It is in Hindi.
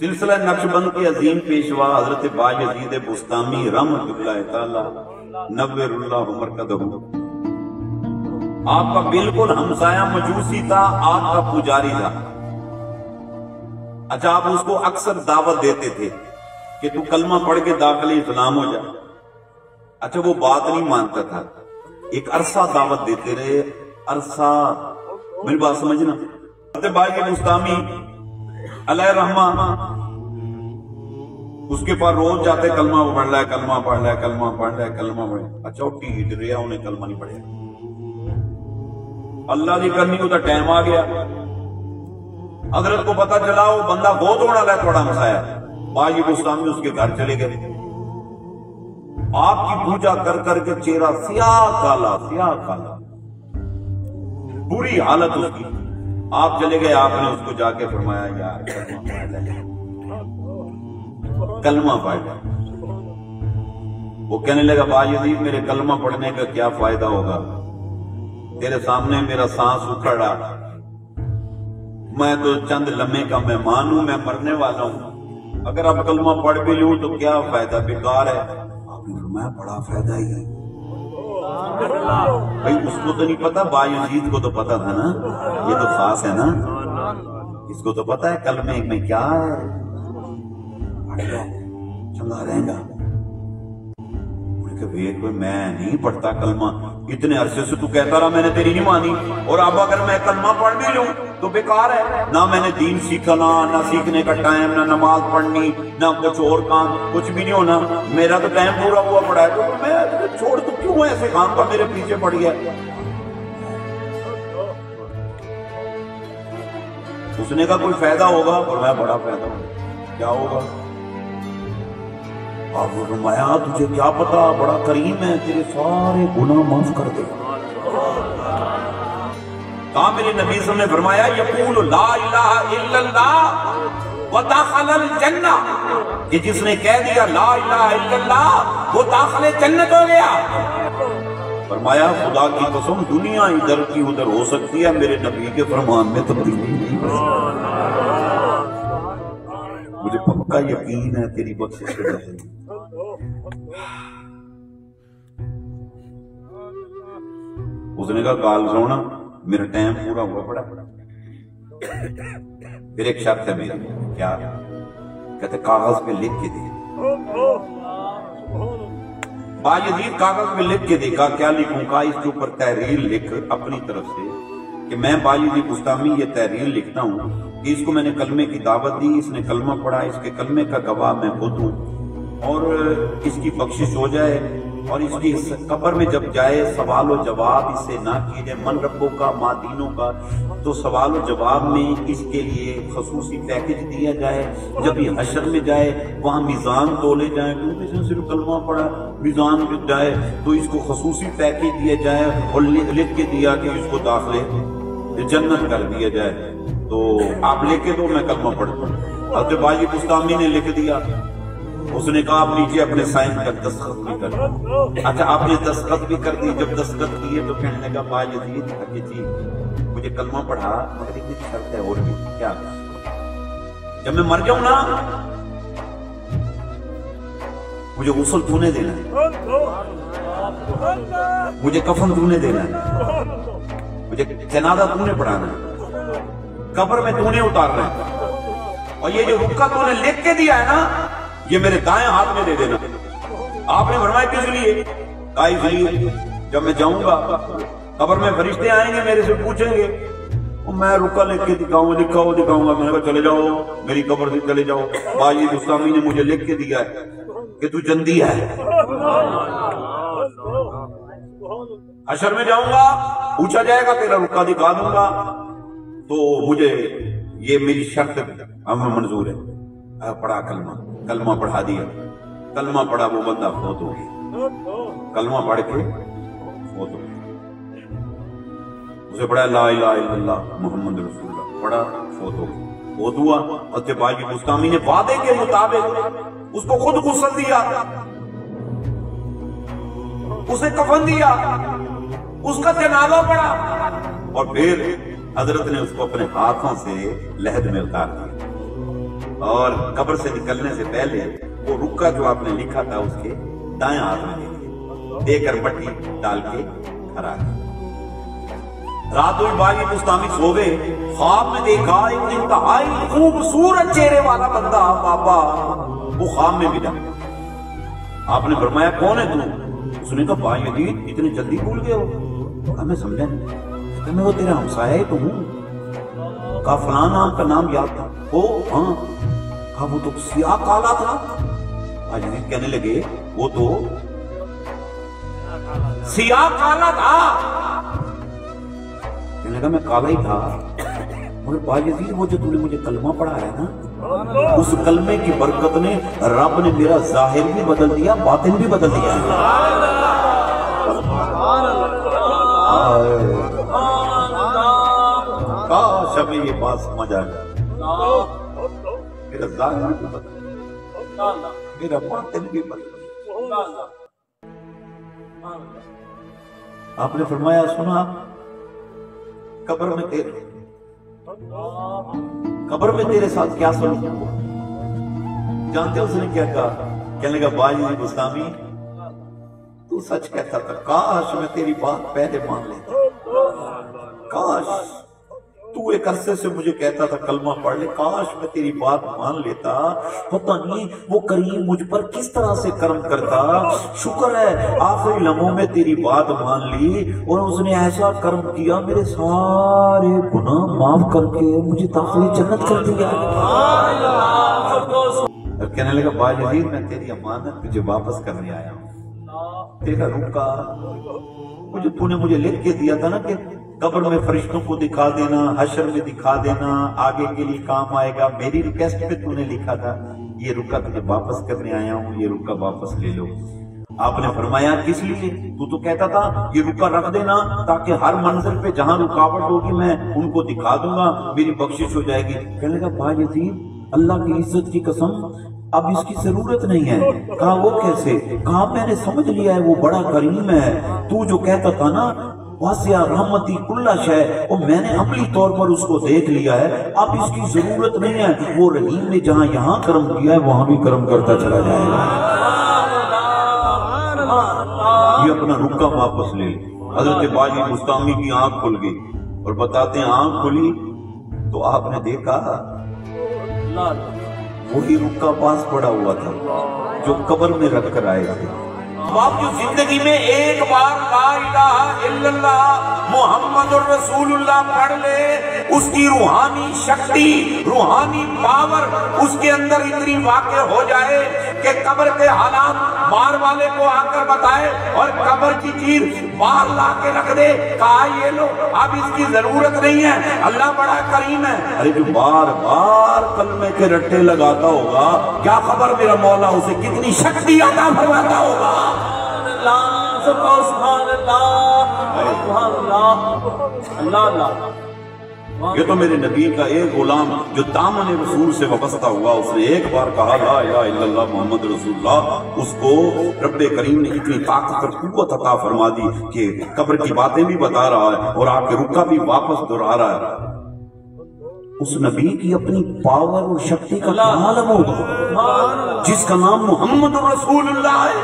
सिलसिला नक्शबंद के अजीम पेशवा हज़रत बाजीद बुस्तामी नब्बेरुल्ला उमर कदम आपका बिल्कुल हमसाया मजूसी था, आग का पुजारी था। अच्छा आप उसको अक्सर दावत देते थे कि तू कलमा पढ़ के दाखिल इस्लाम हो जा। अच्छा वो बात नहीं मानता था। एक अरसा दावत देते रहे। अरसा, मेरी बात समझना? बाई मुस्तामी रहमा उसके पास रोज जाते कलमा पढ़ रहा कलमा पढ़ रहा कलमा पढ़ रहा कलमा पढ़ अच्छा ढीठ रहा, उन्हें कलमा नहीं पढ़िया अल्लाह की करनी तो टाइम आ गया। हज़रत को पता चला, वो बंदा बहुत होना है थोड़ा मसाया। बाजी गुस्तामी उसके घर चले गए। आपकी पूजा कर, करके चेहरा सिया काला सिया काला। बुरी हालत उसकी। आप चले गए, आपने उसको जाके फरमाया, यार, कलमा पढ़ वो कहने लगा बाजी मेरे कलमा पढ़ने का क्या फ़ायदा होगा? तेरे सामने मेरा सांस उखड़ा। मैं तो चंद लम्हे का मेहमान हूँ, मैं मरने वाला हूँ। अगर आप कलमा पढ़ भी लू तो क्या फ़ायदा? बेकार है। मैं बड़ा फ़ायदा ही है। भाई, उसको तो नहीं पता, बायुजीत को तो पता था ना। ये तो खास है ना। इसको तो पता है, कल में एक में क्या है? चंगा रहेगा। मैं नहीं पढ़ता कलमा। इतने अरसे से तू कहता रहा, मैंने तेरी नहीं मानी। और अब अगर मैं कलमा पढ़ भी लू तो बेकार है। ना मैंने दीन सीखना ना सीखने का टाइम ना नमाज़ पढ़नी, ना कुछ और काम, कुछ भी नहीं होना। मेरा तो टाइम पूरा हुआ पड़ा है तो मैं छोड़ तो क्यों ऐसे काम का मेरे पीछे पड़ गया? उसने का कोई फ़ायदा होगा? और मैं, बड़ा फ़ायदा क्या होगा? आप फरमाया तुझे क्या पता? बड़ा करीम है, तेरे सारे गुनाह माफ़ कर दे। कहा मेरे नबी ने फरमाया, यकूल ला इलाहा इल्लल्लाह व दाखिल जन्ना। कि जिसने कह दिया, ला इलाहा इल्लल्लाह, वो दाखिल जन्नत हो गया। फरमाया, खुदा की कसम, दुनिया इधर की उधर हो सकती है, मेरे नबी के फरमान में तब्दीली नहीं मुझे पक्का यकीन है तेरी बख्शिश उसने कहा, काल सोना, मेरा टाइम पूरा हुआ पड़ा। फिर एक शर्त है मेरी, क्या? कहते, कागज़ पे लिख के दे। बाजीद कागज़ पे लिख के देखा क्या लिखूं का इसके ऊपर तहरीर लिख अपनी तरफ़ से। कि मैं बाजीद गुस्तामी ये तहरीर लिखता हूँ कि इसको मैंने कलमे की दावत दी, इसने कलमा पढ़ा, इसके कलमे का गवाह मैं खुद हूँ। और इसकी बख्शिश हो जाए और इसकी कब्र में जब जाए, सवाल और जवाब इससे ना किए जाए मन रखो का, मादीनों का। तो सवाल और जवाब में इसके लिए खसूसी पैकेज दिया जाए। जब ये हशर में जाए, वहाँ मिजान तोले जाए, क्योंकि इसने सिर्फ़ कलमा पड़ा मिजान में जाए तो इसको खसूसी पैकेज दिया जाए और लिख के दिया कि इसको दाखिले जन्नत कर दिया जाए। तो आप लेके दो, मैं कलमा पढ़ता हूँ। अब बाजी गुस्तामी ने लिख दिया, उसने कहा, आप नीचे अपने साइन का दस्तखत भी कर अच्छा आपने दस्तखत भी कर दी। जब दस्तखत किए तो कहने लगा बा यजीद कि जी, मुझे कलमा पढ़ा, मगर एक शर्त है और भी, क्या जब मैं मर जाऊँ ना, मुझे गुसल तूने देना है। मुझे कफन तूने देना है। मुझे जनाजा तूने पढ़ाना है। कब्र में तूने उतारना है। और ये जो रुक्का तूने लिख के दिया है ना, ये मेरे दाएँ हाथ में दे देना। आपने फरमाया किस लिए कहा इसलिए जब मैं जाऊँगा, कबर में फरिश्ते आएँगे, मेरे से पूछेंगे। मैं रुका लिख के दिखाऊँगा हुआ दिखाऊँगा। मैंने कहा, चले जाओ, मेरी कबर से चले जाओ। बाजी गुस्तामी ने मुझे लिख के दिया है कि तू जंदी है। अशर में जाऊँगा, पूछा जाएगा, तेरा रुका दिखा दूँगा। तो मुझे ये मेरी शर्त हमें मंजूर है। पढ़ा कलमा कलमा पढ़ा दिया। कलमा पढ़ा वो बंदा फोत हो गया। कलमा पढ़ के फोत हो गया। उसे पढ़ा, ला इला मोहम्मद रसूलुल्लाह, पढ़ा, फोत हो गया। फोत हुआ, और बाजी मुस्तामी ने वादे के मुताबिक उसको खुद गुस्ल दिया। उसे कफन दिया। उसका जनाजा पड़ा। और फिर हज़रत ने उसको अपने हाथों से लहद में उतार दिया। और कब्र से निकलने से पहले वो रुक्का जो आपने लिखा था उसके दाएँ हाथ में देकर मट्टी डाल के आ रात हुई बाजी मुस्तामी सो गए ख्वाब में देखा, एक इंतहाई खूबसूरत चेहरे वाला बंदा बाबा वो ख्वाब में मिला। आपने फरमाया, कौन है तू? उसने कहा, भाई यदीद इतनी जल्दी भूल गए हो। कहा मैं समझा नहीं। तो मैं वो तेरा हमसाया ही तो हूँ। कहा फलां नाम का नाम याद था? ओ हाँ। कहा वो तो सिया काला था। आज कहने लगे, वो तो सिया काला था। कहने लगा, मैं काला ही था। मगर बाजीद वो जो तूने मुझे कलमा पढ़ाया ना, उस कलमे की बरकत ने रब ने मेरा ज़ाहिर भी बदल दिया बातिन भी बदल दिया काश हमें ये बात समझ आ जाए आपने फरमाया, सुना, कब्र में तेरे कब्र में तेरे साथ क्या हुआ? जानते हो उसने क्या कहा? कहने का बाजी गुस्तामी तू सच कहता था, काश मैं तेरी बात पहले मान लेता। काश तू एक अरसे से मुझे कहता था, कलमा पढ़ ले, काश मैं तेरी बात मान लेता। पता नहीं वो करीम मुझ पर किस तरह से कर्म करता। शुक्र है, आखिरी लम्हों में तेरी बात मान ली और उसने ऐसा कर्म किया, मेरे सारे गुनाह माफ़ करके मुझे दाखिल जन्नत कर दिया। कहने लगा बाजीद मैं तेरी अमानत तुझे वापस करने आया हूँ। तेरा रुका। मुझे, तूने मुझे लिख के दिया था ना कि कब्र में फरिश्तों को दिखा देना, हशर में दिखा देना, आगे के लिए काम आएगा। मेरी रिक्वेस्ट पे तूने लिखा था, ये रुका तुझे वापस करने आया हूँ, ये रुका वापस ले लो। आपने फरमाया, किस लिए? तू तो कहता था, ये रुका रख देना, ताकि हर मंजिल पे जहाँ रुकावट होगी मैं उनको दिखा दूँगा, मेरी बख्शिश हो जाएगी। कहने का भाई यजीद अल्लाह की इज़्ज़त की कसम अब इसकी ज़रूरत नहीं है। कहा, वो कैसे? कहा, मैंने समझ लिया है, वो बड़ा करीम है। तू जो कहता था ना रहमती और मैंने अमली तौर पर उसको देख लिया है। अब इसकी ज़रूरत नहीं है। वो रहीम ने जहाँ यहाँ कर्म किया है, वहाँ भी कर्म करता चला जाएगा। ये अपना रुका वापस ले। हज़रत बाजी मुस्तामी की आँख खुल गई और बताते हैं, आँख खुली तो आपने देखा? वही रुका पास पड़ा हुआ था, जो कबर में रख कर आए थे। आप जो ज़िंदगी में एक बार ला इलाहा इल्लल्लाह मोहम्मद रसूलुल्लाह पढ़ ले, उसकी रूहानी शक्ति, रूहानी पावर उसके अंदर इतनी वाक़ हो जाए कि कब्र के हालात बार वाले को आकर बताए और कब्र की चीज़ बाहर ला के रख दे। कहा, ये लो, अब इसकी ज़रूरत नहीं है, अल्लाह बड़ा करीम है। अरे, जो बार बार कलमे के रट्टे लगाता होगा, क्या खबर मेरा मौला? उसे कितनी शक्ति अदा फरमाता होगा। ये तो मेरे नबी का एक गुलाम जो दामन रसूल से वाबस्ता हुआ उसने एक बार कहा ला या इल्लल्लाह मोहम्मद रसूलुल्लाह। उसको रब्बे करीम ने इतनी ताकत और कुव्वत अता फरमा दी कि कब्र की बातें भी बता रहा है और आपके रुका भी वापस दोहरा रहा है। उस नबी की अपनी पावर और शक्ति का आलम होगा जिसका नाम मोहम्मद रसूलुल्लाह है।